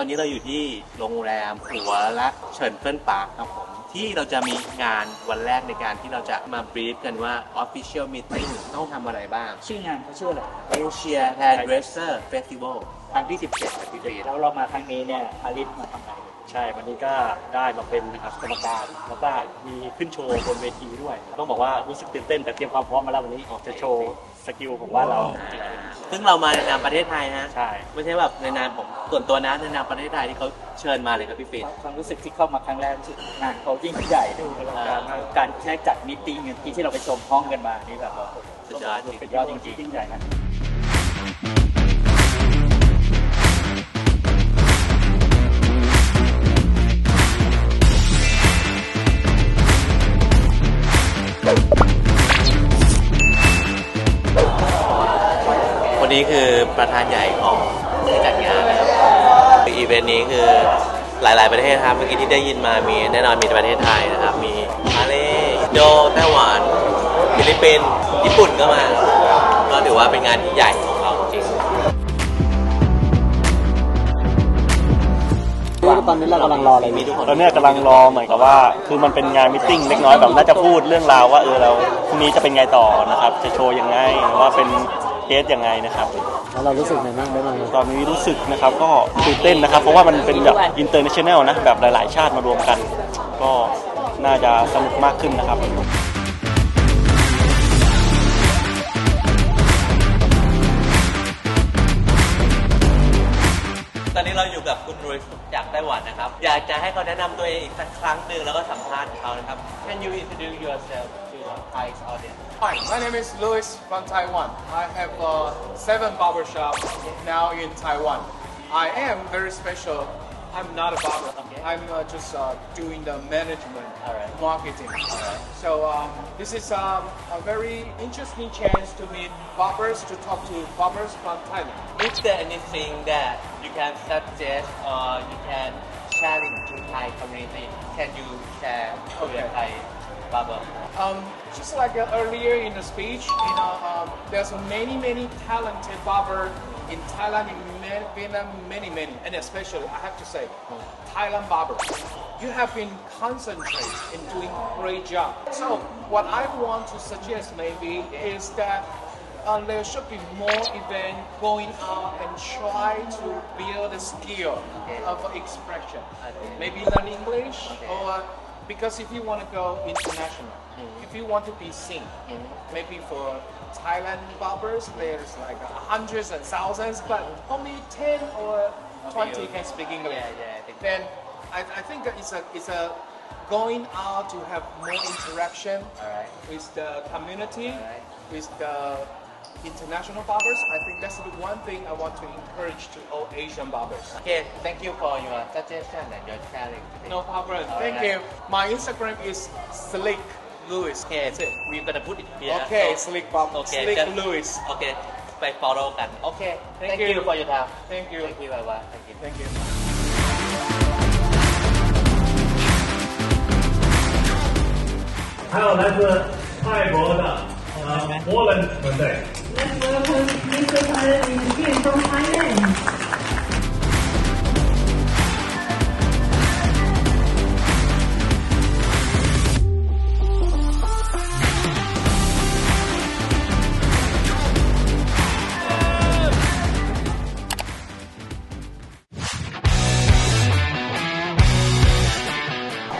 ตอนนี้เราอยู่ที่โรงแรมหัวรักเฉินเฟินปาร์คครับผม ที่เราจะมีงานวันแรกในการที่เราจะมา brief กันว่า Official Meeting ต้องทำอะไรบ้าง ชื่องานเขาชื่ออะไร Asia Hairdresser Festival ครั้งที่ 17ครับพี่ปีแล้วเรามาครั้งนี้เนี่ยฮาริสมาทำอะไรใช่ วันนี้ก็ได้มาเป็นนะครับกรรมการแล้วก็มีขึ้นโชว์บนเวทีด้วย ต้องบอกว่ารู้สึกตื่นเต้นแต่เตรียมความพร้อมมาแล้ววันนี้จะโชว์ skill ของบ้านเรา ซึ่งเรามาในนามประเทศไทยนะใช่ ไม่ใช่แบบในนามผมส่วนตัวนะในนามประเทศไทยที่เขาเชิญมาเลยครับพี่ฟินความรู้สึกที่เข้ามาครั้งแรกรู้สึกงานเขายิ่งใหญ่ดูอลังการมากการใช้จัดมิทติ้งที่ที่เราไปชมห้องกันมานี่แบบว่าสุดยอดจริงสุดยอดจริงๆยิ่งใหญ่นะ นี้คือประธานใหญ่ของที่จัดงานนะครับอีเวนต์นี้คือหลาย ๆ ประเทศครับ เมื่อกี้ที่ได้ยินมามีแน่นอนมีประเทศไทยนะครับ มีมาเลอินโดไต้หวันฟิลิปปินส์ญี่ปุ่นก็มาก็ถือว่าเป็นงานที่ใหญ่ของเราจริงตอนนี้เรากำลังรออะไรมีทุกคนตอนเนี้ยกำลังรอเหมือนกับว่า คือมันเป็นงาน meeting เล็กน้อยแบบน่าจะพูดเรื่องราวว่าเออเราพรุ่งนี้จะเป็นไงต่อนะครับ จะโชว์ยังไงว่าเป็น เคสยังไงนะครับ แล้วเรารู้สึกไงบ้างได้มาตอนนี้รู้สึกนะครับก็ตื่นเต้นนะครับ เพราะว่ามันเป็นแบบ international นะแบบหลาย ๆ ชาติมารวมกัน ก็น่าจะสนุกมากขึ้นนะครับตอนนี้เราอยู่กับคุณรุยจากไต้หวันนะครับ อยากจะให้เขาแนะนำตัวเองอีกสักครั้งหนึ่งแล้วก็สัมภาษณ์เขานะครับ Can you introduce yourself audience Hi, my name is Louis from Taiwan. I have uh, seven barbershops now in Taiwan. I am very special. I'm not a barber. Okay. I'm uh, just uh, doing the management, marketing. So um, this is um, a very interesting chance to meet barbers, to talk to barbers from Thailand. Is there anything that you can suggest or you can share it to Thai community? Can you share Okay. Thai barber? Um, just like uh, earlier in the speech, you know, um, there's many, many talented barber in Thailand, in Ma- Vietnam, many, many, and especially I have to say, Thailand barbers. You have been concentrated in doing great job. So what I want to suggest maybe is that uh, there should be more event going out and try to build the skill of expression. Maybe learn English or because if you want to go international, mm-hmm. if you want to be seen, mm-hmm. maybe for Thailand barbers, there's like hundreds and thousands, but mm-hmm. only 10 or 20 can speak English. Yeah, yeah, I think- Then I, I think it's a, it's a going out to have more interaction Alright. with the community, Alright. with the international barbers. I think that's the one thing I want to encourage to all Asian barbers. Okay, thank you for your suggestion and your challenge. No problem. All thank right. you. My Instagram is slick Lewis. Okay, so we better put it here. Okay, so, slick barber. Okay, slick just, Lewis. Okay, by follow okay. Thank, thank you. you. for your time. Thank you. Thank you, bye Thank you. Thank you. Hello，来自泰国的 Poland. Let's welcome Mr. Pilot, from Thailand.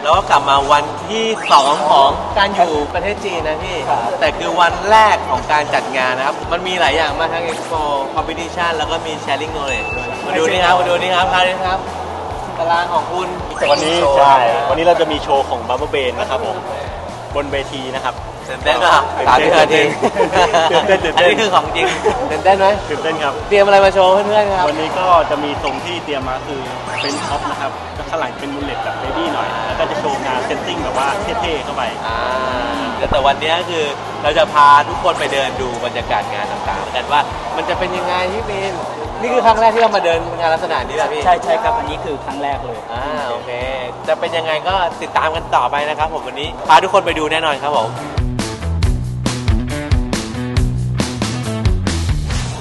แล้วก็กลับมาวันที่สองของการอยู่ประเทศจีนนะพี่แต่คือวันแรกของการจัดงานนะครับ มันมีหลายอย่างมากทั้ง expo competition แล้วก็มี sharing knowledge ด้วยมาดูนี่ครับมาดูนี่ครับคราวนี้ครับตารางของคุณวันนี้ใช่ วันนี้เราจะมีโชว์ของบับเบิลเบนนะครับผม บนเวทีนะครับ ตื่นเต้นป่ะตื่นถามเต้พี่นเธอทีตื่นเต้นตื่นอันเต้นนี้คือของจริงตื่นเต้นไหมตื่นเต้นครับ เตรียมอะไรมาโชว์เพื่อนๆครับวันนี้ก็จะมีทรงที่เตรียมมาคือเป็น top นะครับก็ข้างหลังเป็น mullet แบบ baby หน่อย แล้วก็จะโชว์งาน setting แบบว่าเท่ๆเข้าไป อ่าแต่วันนี้คือเราจะพาทุกคนไปเดินดูบรรยากาศงานต่างๆกันว่ามันจะเป็นยังไงพี่บินนี่คือครั้งแรกที่เรามาเดินงานลักษณะนี้แหละพี่ ใช่ใช่ครับ อันนี้คือครั้งแรกเลย อ่าโอเค จะเป็นยังไงก็ติดตามกันต่อไปนะครับผมวันนี้ พาทุกคนไปดูแน่นอนครับผม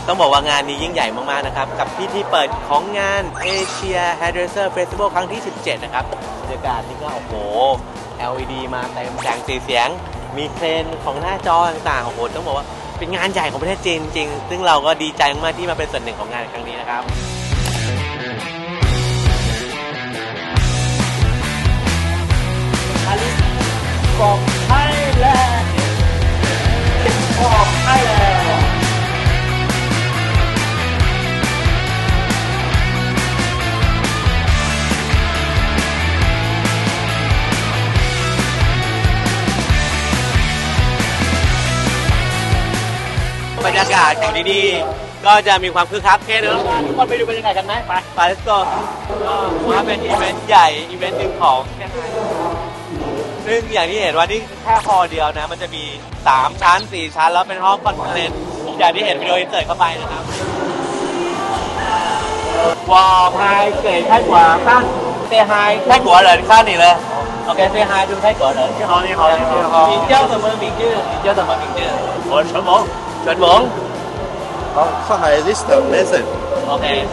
ต้องบอกว่างานนี้ยิ่งใหญ่มากๆนะครับ กับพิธีเปิดของงาน Asia Hairdresser Festival ครั้งที่ 17 นะครับบรรยากาศนี่ก็โอ้โห LED มาเต็มแสงสีเสียง มีเครนของหน้าจอต่างๆโอ้โหต้องบอกว่าเป็นงานใหญ่ของประเทศจีนจริงๆซึ่งเราก็ดีใจมากที่มาเป็นส่วนหนึ่งของงานครั้งนี้นะครับ from Thailand from Thailand ากาศของที่นี่ก็จะมีความคึกคักแค่เนอะ ทุกคนไปดูบรรยากาศกันไหมไป ไป let's go ก็ว่าเป็นอีเวนต์ใหญ่ อีเวนต์หนึ่งของแค่ไทยซึ่งอย่างที่เห็นว่านี่แค่ฮอลล์เดียวนะ มันจะมี 3 ชั้น 4 ชั้น แล้วเป็นห้องคอนเฟอเรนซ์อย่างที่เห็นวิดีโออินเสิร์ตเข้าไปนะครับว้าวไฮเก๋ไทยกว่าข้างเซไฮไทยกว่าเหรอข้างนี่เลยโอเคเซไฮดูไทยกว่าเหรอ 你好，你好，你好。你叫什么名字？你叫什么名字？我是陈萌，陈萌。 好，上海系 l i s t e r Mason。OK。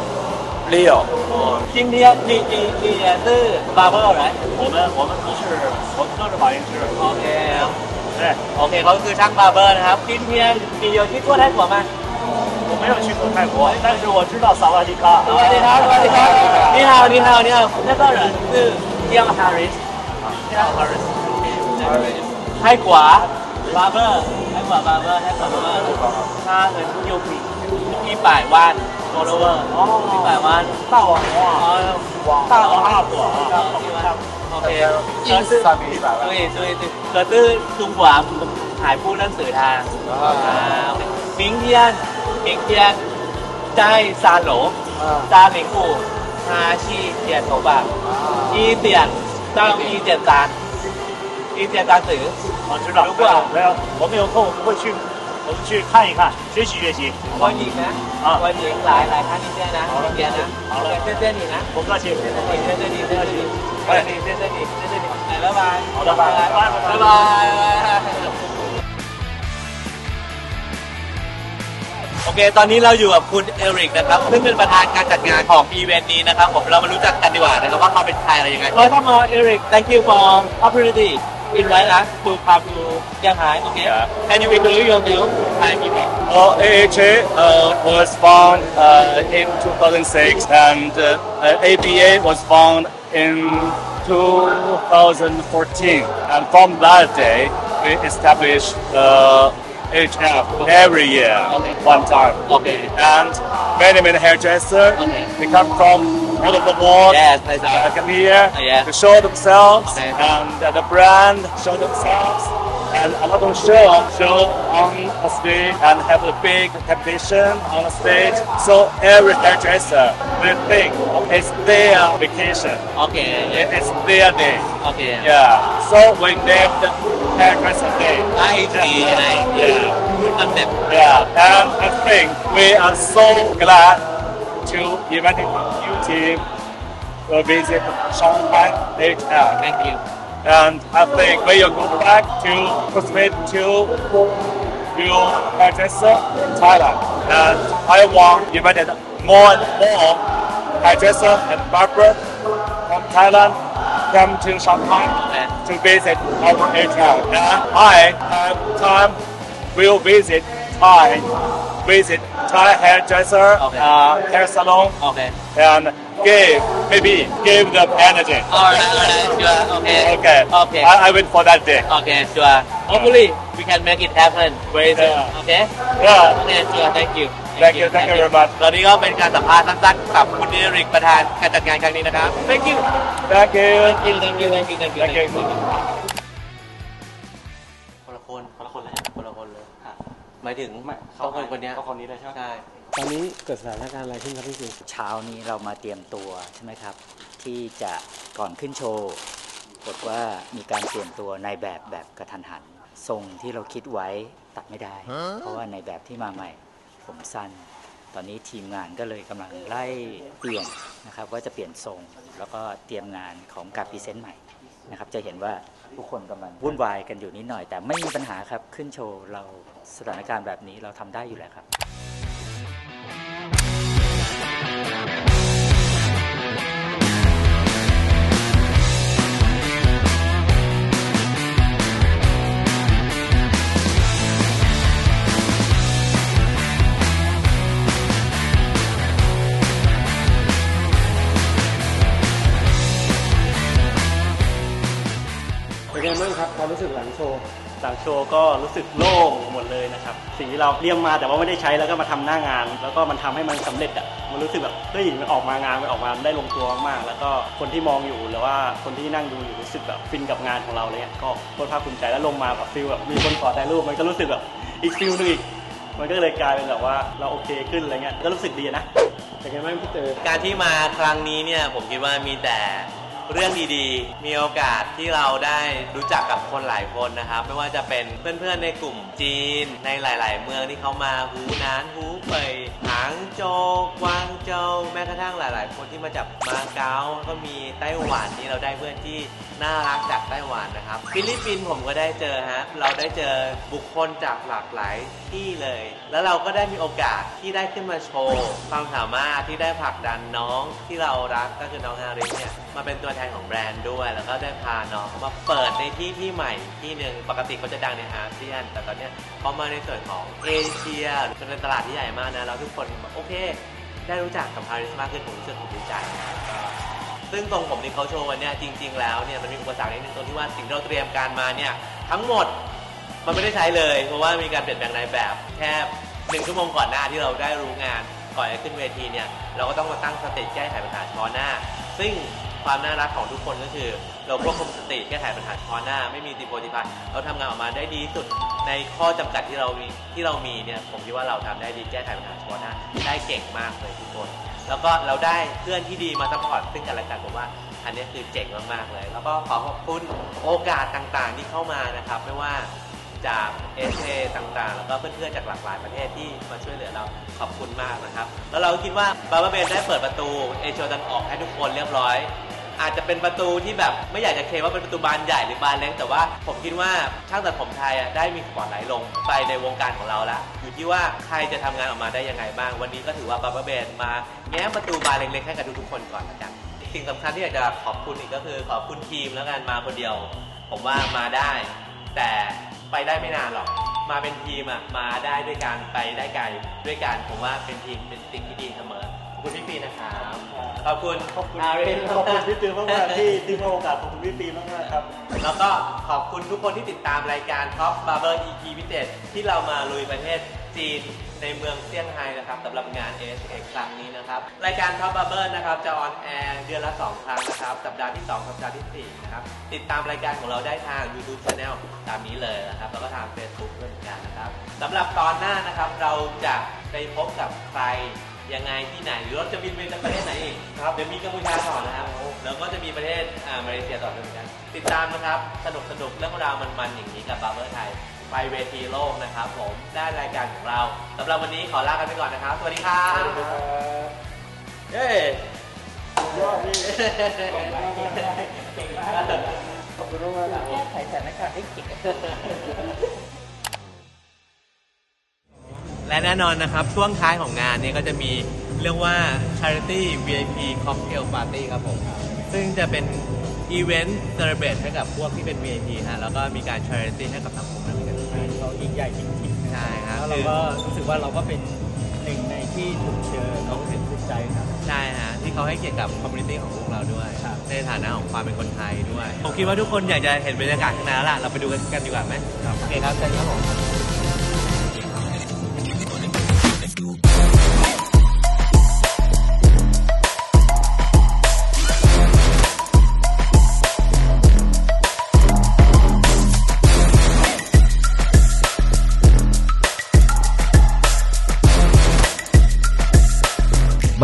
Leo。我，今天你你你也是大朋友来？我们我们不是，我们都是马云师。OK。对，OK，我是张大伯。好，今天你有去过泰国吗？我没有去过泰国，但是我知道萨瓦迪卡。萨瓦迪卡，萨瓦迪卡。你好，你好，你好，那个人是 Dion Harris。啊，Dion Harris。Harris。泰国。 บาร์เบอร์ให้กว่าบาร์เบอร์ให้กว่าบาร์เบอร์ค่าเงินทุกยูปีทุกยี่ป่ายวันโกลเวอร์พี่ป่ายวันเต้าหัวเต้าหัวหัวโอเคยิงซื้อตุ้ยตุ้ยตุ้ยเกิดตื้อจุงหวามหายผู้นั่นสื่อทางมิงเทียนมิงเทียนใจซาโหลซาหมิงอูฮาชีเจียนโถบะอีเตียนตั้งอีเจียนจาน 一点三十。我知道。如果没有，我们有空我们会去，我们去看一看，学习学习。欢迎นะ อ่ะ 欢迎หลายหลายท่านที่เจอนะ明天นะ好了谢谢你นะ不客气。谢谢你谢谢你谢谢你谢谢你谢谢你谢谢你拜拜好的，拜拜拜拜拜拜。โอเค ตอนนี้เราอยู่กับคุณเอริกนะครับ ซึ่งเป็นประธานการจัดงานของอีเวนต์นี้นะครับ ผม เรามารู้จักกันดีกว่านะครับว่าเขาเป็นใครอะไรยังไง Welcome on Eric thank you for opportunity invite us to come to Shanghai okay can you introduce yourself Hi people Well, AHA uh, was found uh, in 2006 and uh, ABA was found in 2014. And from that day, we established uh, HF every year, one time. Okay. And many, many hairdressers, Okay. they come from all of the world. yes uh, come here Oh, yeah. to show themselves Okay. and uh, the brand show themselves. And a lot of show show on the stage and have a big competition on the stage. So every hairdresser will think it's their vacation. Okay. It is their day. Okay. Yeah. So we named hairdresser day I see I. See yeah yeah. And I think we are so glad to invite team to visit Shanghai HR thank you. And I think when you go back to participate to your hairdresser in Thailand, and I want invited more and more hairdresser and barber from Thailand come to Shanghai to visit our HR. And I have time will visit Thai, visit Thai hairdresser, Okay. uh, hair salon, okay and give maybe give them energy. alright alright sure okay Okay. okay I, I wait for that day. Okay, sure. Hopefully, we can make it happen very soon. Yeah. Okay? Yeah. Okay, sure. Thank you. Thank you. Thank you very much. ตอนนี้ก็เป็นการสัมภาษณ์สั้นๆกับคุณเอริกประธานการจัดงานครั้งนี้นะครับ Thank you. Thank you. Thank you. Thank you. Thank you. Thank you. หมายถึงเขาคนคนเนี้ยเขาคนนี้เลยใช่ไหมใช่ตอนนี้เกิดสถานการณ์อะไรขึ้นครับพี่สิเช้านี้เรามาเตรียมตัวใช่ไหมครับ ที่จะก่อนขึ้นโชว์ปรากฏว่ามีการเตรียมตัวในแบบแบบกระทันหัน ทรงที่เราคิดไว้ตัดไม่ได้ เพราะว่าในแบบที่มาใหม่ผมสั้น ตอนนี้ทีมงานก็เลยกำลังไล่เปลี่ยนนะครับว่าจะเปลี่ยนทรง แล้วก็เตรียมงานของการพรีเซนต์ใหม่นะครับ จะเห็นว่า ทุกคนกำลังวุ่นวายกันอยู่นิดหน่อย แต่ไม่มีปัญหาครับขึ้นโชว์เราสถานการณ์แบบนี้เราทำได้อยู่แล้วครับ รู้สึกหลังโชว์ หลังโชว์ก็รู้สึกโล่งหมดเลยนะครับสิ่งที่เราเตรียมมาแต่ว่าไม่ได้ใช้แล้วก็มาทำหน้างาน แล้วก็มันทำให้มันสำเร็จอะมันรู้สึกแบบเฮ้ยมันออกมางานมันออกมาได้ลงตัวมากๆแล้วก็คนที่มองอยู่หรือว่าคนที่นั่งดูอยู่รู้สึกแบบฟินกับงานของเราเลยก็โคตรภาคภูมิใจแล้วลงมาแบบ feel แบบมีคนขอถ่ายรูปมันก็รู้สึกแบบอีก feel นึงอีกมันก็เลยกลายเป็นแบบว่าเราโอเคขึ้นอะไรเงี้ยก็รู้สึกดีนะเป็นไงบ้างพี่เตอการที่มาครั้งนี้เนี่ยผมคิดว่ามีแต่ เรื่องดีๆ มีโอกาสที่เราได้รู้จักกับคนหลายคนนะครับ ไม่ว่าจะเป็นเพื่อนๆในกลุ่มจีนในหลาย ๆ เมืองที่เขามาฮูนานฮูเป่ยหางโจวกวางโจวแม้กระทั่งหลาย ๆ คนที่มาจากมาเก๊าก็มีไต้หวันที่เราได้เพื่อนที่น่ารักจากไต้หวันนะครับ ฟิลิปปินส์ผมก็ได้เจอฮะเราได้เจอบุคคลจากหลากหลายที่เลย แล้วเราก็ได้มีโอกาสที่ได้ขึ้นมาโชว์ความสามารถที่ได้ผลักดันน้องที่เรารักก็คือน้องฮาริสเนี่ย มาเป็นตัวแทนของแบรนด์ด้วย แล้วก็ได้พาน้องเขามาเปิดในที่ที่ใหม่ที่หนึ่งปกติเขาจะดังในอาเซียน แต่ตอนเนี้ยเขามาในส่วนของเอเชียจนเป็นตลาดที่ใหญ่มากนะแล้วทุกคนบอกโอเค ได้รู้จักกับฮาริสมากขึ้นผมรู้สึกผมดีใจซึ่งตรงผมที่เขาโชว์วันเนี้ยจริง ๆ แล้วเนี่ยมันมีอุปสรรคนิดนึงตรงที่ว่าสิ่งที่เราเตรียมการมาเนี่ยทั้งหมดมันไม่ได้ใช้เลย เพราะว่ามีการเปลี่ยนแปลงในแบบแค่หนึ่งชั่วโมงก่อนหน้าที่เราได้รู้งานก่อนจะขึ้นเวทีเนี่ยเราก็ต้องมาตั้งสติแก้ไขปัญหาเฉพาะหน้า ซึ่ง ความน่ารักของทุกคนก็คือ เราควบคุมสติแก้ไขปัญหาเฉพาะหน้า ไม่มีตีโพยตีพายเราทำงานออกมาได้ดีสุดในข้อจำกัดที่เรามีที่เรามีเนี่ยผมคิดว่าเราทำได้ดีแก้ไขปัญหาเฉพาะหน้าได้เก่งมากเลยทุกคน แล้วก็เราได้เพื่อนที่ดีมา support ซึ่งกันและกันผมว่าอันนี้คือเจ๋งมากๆเลย แล้วก็ขอขอบคุณโอกาสต่างๆที่เข้ามานะครับ ไม่ว่าจากเอสเอต่างๆ แล้วก็เพื่อนๆจากหลากหลายประเทศที่มาช่วยเหลือเราขอบคุณมากนะครับ แล้วเราคิดว่าบาร์เบนได้เปิดประตูเอเชียตันออกให้ทุกคนเรียบร้อย อาจจะเป็นประตูที่แบบไม่อยากจะเคลมว่าเป็นประตูบานใหญ่หรือบานเล็กแต่ว่าผมคิดว่าช่างตัดผมไทยอะได้มีขวาไหลลงไปในวงการของเราแล้วอยู่ที่ว่าใครจะทำงานออกมาได้ยังไงบ้าง วันนี้ก็ถือว่าบาร์เบนมาแง้มประตูบานเล็กๆให้กับทุกๆคนก่อนละกันสิ่งสำคัญที่อยากจะขอบคุณอีกก็คือขอบคุณทีมแล้วกันมาคนเดียว ผมว่ามาได้ แต่ไปได้ไม่นานหรอก มาเป็นทีมอะมาได้ด้วยกันไปได้ไกลด้วยกันผมว่าเป็นทีมเป็นสิ่งที่ดีเสมอ คุณพี่ปีนะครับขอบคุณขอบคุณอาริสขอบคุณพี่ตือมากๆที่ที่ให้โอกาสขอบคุณพี่ปีมากๆครับ แล้วก็ขอบคุณทุกคนที่ติดตามรายการ Top Barber EP พิเศษที่เรามาลุยประเทศจีนในเมืองเซี่ยงไฮ้นะครับสำหรับงาน ASX ครั้งนี้นะครับ รายการ Top Barber นะครับจะออนแอร์เดือนละ 2 ครั้งนะครับ สัปดาห์ที่ 2 สัปดาห์ที่ 4 นะครับ ติดตามรายการของเราได้ทาง YouTube Channel ตามนี้เลยนะครับ แล้วก็ทาง Facebook ด้วยเหมือนกันนะครับสำหรับตอนหน้านะครับเราจะไปพบกับใคร ยังไงที่ไหนหรือเราจะบินไปประเทศไหนอีกครับเดี๋ยวมีกัมพูชาต่อนะครับแล้วก็จะมีประเทศอ่ามาเลเซียต่อด้วยเหมือนกันติดตามนะครับสนุกสนุกเรื่องราวมันๆอย่างนี้กับบาร์เบอร์ไทยไปเวทีโลกนะครับ ผมได้รายการของเราสำหรับวันนี้ขอลากันไปก่อนนะครับ สวัสดีครับเย้ยอดพี่ขอบคุณมากครับแก้ไขสถานการณ์ได้เก่ง และแน่นอนนะครับช่วงท้ายของงานนี้ก็จะมีเรียกว่า Charity VIP Cocktail Party ครับผม ซึ่งจะเป็นอีเวนต์เซเลบรตให้กับพวกที่เป็น VIP ฮะแล้วก็มีการ Charity ให้กับสังคมด้วยเหมือนกันเขายิ่งใหญ่จริงๆใช่ครับแล้วเราก็รู้สึกว่าเราก็เป็นหนึ่งในที่ถูกเชิญเรารู้สึกภูมิใจครับใช่ฮะที่เขาให้เกียรติกับ community ของพวกเราด้วยครับในฐานะของความเป็นคนไทยด้วย ผมคิดว่าทุกคนอยากจะเห็นบรรยากาศข้างในแล้วล่ะเราไปดูกันกันดีกว่าไหมโอเคครับเชิญครับผม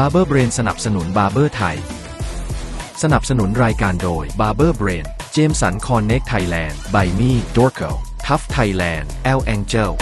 บาร์เบอร์เบรนสนับสนุนบาร์เบอร์ไทย สนับสนุนรายการโดยบาร์เบอร์เบรนเจมสันคอนเน็กไทยแลนด์ไบมี่ดอร์เกลทัฟไทยแลนด์แอลแองเจล